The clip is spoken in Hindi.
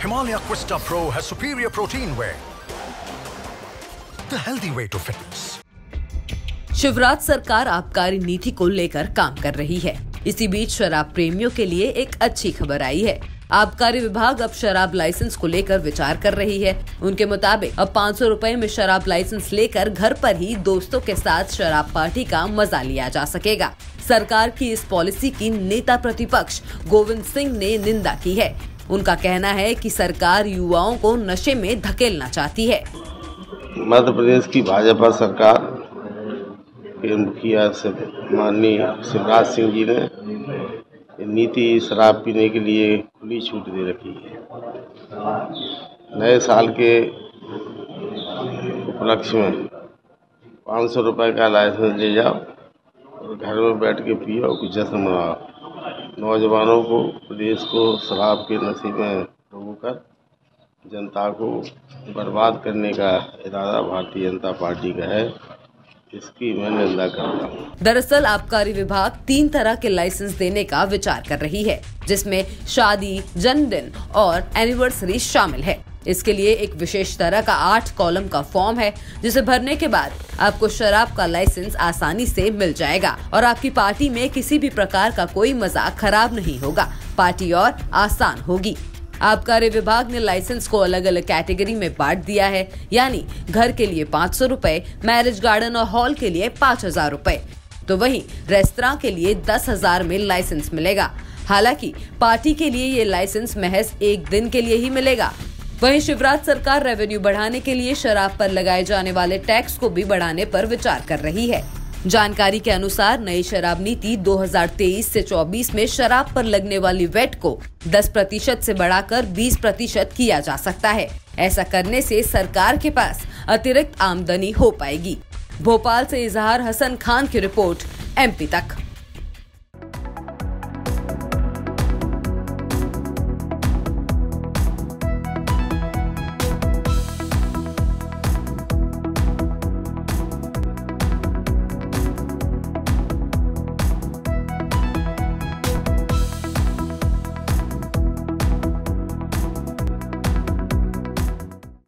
Himalaya Quista Pro has superior protein whey. The healthy way to fitness. Shivraj सरकार आबकारी नीति को लेकर काम कर रही है। इसी बीच शराब प्रेमियों के लिए एक अच्छी खबर आई है। आबकारी विभाग अब शराब लाइसेंस को लेकर विचार कर रही है। उनके मुताबिक अब पाँच सौ रूपए में शराब लाइसेंस लेकर घर पर ही दोस्तों के साथ शराब पार्टी का मज़ा लिया जा सकेगा। सरकार की इस पॉलिसी की नेता प्रतिपक्ष गोविंद सिंह ने निंदा की है। उनका कहना है कि सरकार युवाओं को नशे में धकेलना चाहती है। मध्य प्रदेश की भाजपा सरकार के मुखिया माननीय शिवराज सिंह जी ने नीति शराब पीने के लिए खुली छूट दे रखी है। नए साल के उपलक्ष्य में पाँच सौ रुपये का लाइसेंस ले जाओ और घर में बैठ के पियो, कुछ जश्न मनाओ। नौजवानों को, देश को शराब के नशे में डूबकर जनता को बर्बाद करने का इरादा भारतीय जनता पार्टी का है। इसकी मैं निंदा करता हूँ। दरअसल आबकारी विभाग तीन तरह के लाइसेंस देने का विचार कर रही है, जिसमें शादी, जन्मदिन और एनिवर्सरी शामिल है। इसके लिए एक विशेष तरह का आठ कॉलम का फॉर्म है, जिसे भरने के बाद आपको शराब का लाइसेंस आसानी से मिल जाएगा और आपकी पार्टी में किसी भी प्रकार का कोई मज़ाक खराब नहीं होगा। पार्टी और आसान होगी। आबकारी विभाग ने लाइसेंस को अलग अलग कैटेगरी में बांट दिया है, यानी घर के लिए पाँच सौ रूपए, मैरिज गार्डन और हॉल के लिए पाँच हज़ार रूपए। तो वहीं रेस्तरा के लिए दस हज़ार में लाइसेंस मिलेगा। हालाँकि पार्टी के लिए ये लाइसेंस महज एक दिन के लिए ही मिलेगा। वहीं शिवराज सरकार रेवेन्यू बढ़ाने के लिए शराब पर लगाए जाने वाले टैक्स को भी बढ़ाने पर विचार कर रही है। जानकारी के अनुसार, नई शराब नीति 2023 से 24 में शराब पर लगने वाली वेट को 10 प्रतिशत से बढ़ाकर 20 प्रतिशत किया जा सकता है। ऐसा करने से सरकार के पास अतिरिक्त आमदनी हो पाएगी। भोपाल से इजहार हसन खान की रिपोर्ट, एमपी तक।